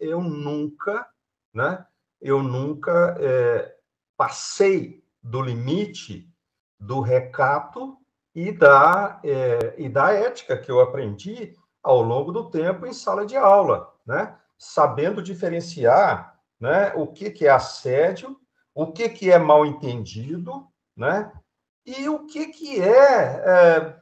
eu nunca, né? Eu nunca é, passei do limite do recato e da, é, e da ética que eu aprendi ao longo do tempo em sala de aula, né? Sabendo diferenciar né, o que, que é assédio, o que, que é mal entendido, né? E o que, que é, é, é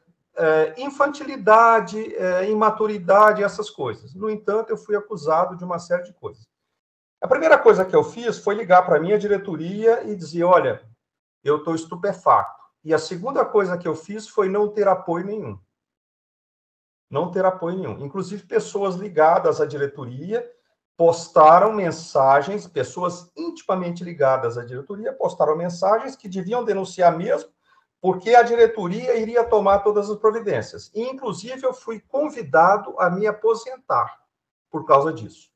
infantilidade, é, imaturidade, essas coisas. No entanto, eu fui acusado de uma série de coisas. A primeira coisa que eu fiz foi ligar para a minha diretoria e dizer: olha, eu estou estupefacto. E a segunda coisa que eu fiz foi não ter apoio nenhum. Não ter apoio nenhum. Inclusive, pessoas ligadas à diretoria postaram mensagens, pessoas intimamente ligadas à diretoria postaram mensagens que deviam denunciar mesmo, porque a diretoria iria tomar todas as providências. E, inclusive, eu fui convidado a me aposentar por causa disso.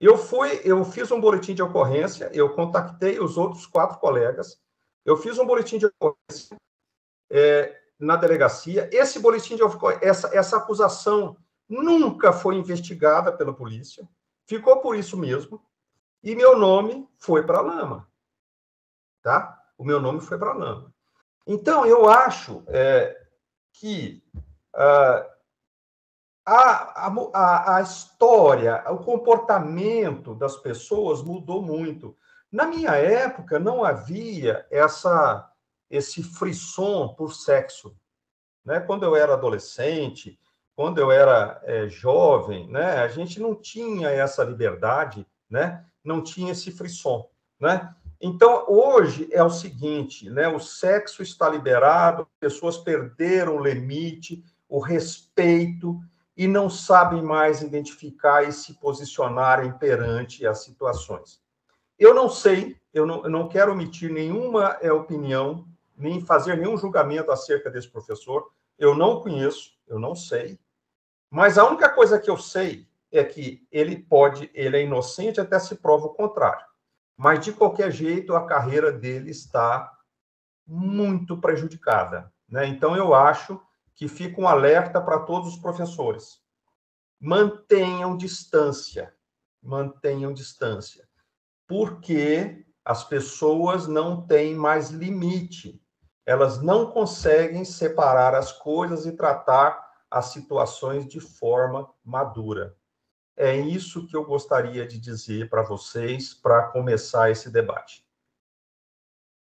Eu fui, eu fiz um boletim de ocorrência, eu contactei os outros quatro colegas, eu fiz um boletim de ocorrência é, na delegacia. Esse boletim de ocorrência, essa, essa acusação nunca foi investigada pela polícia, ficou por isso mesmo, e meu nome foi para a lama. Tá? O meu nome foi para a lama. Então, eu acho é, que uh, a, a, a história, o comportamento das pessoas mudou muito. Na minha época, não havia essa esse frisson por sexo. Né? Quando eu era adolescente, quando eu era é, jovem, né? a gente não tinha essa liberdade, né? não tinha esse frisson. Né? Então, hoje é o seguinte, né? o sexo está liberado, pessoas perderam o limite, o respeito, e não sabem mais identificar e se posicionarem perante as situações. Eu não sei, eu não, eu não quero omitir nenhuma é, opinião, nem fazer nenhum julgamento acerca desse professor. Eu não conheço, eu não sei. Mas a única coisa que eu sei é que ele pode, ele é inocente até se prova o contrário. Mas de qualquer jeito a carreira dele está muito prejudicada, né? Então eu acho que fica um alerta para todos os professores. Mantenham distância, mantenham distância porque as pessoas não têm mais limite. Elas não conseguem separar as coisas e tratar as situações de forma madura. É isso que eu gostaria de dizer para vocês para começar esse debate.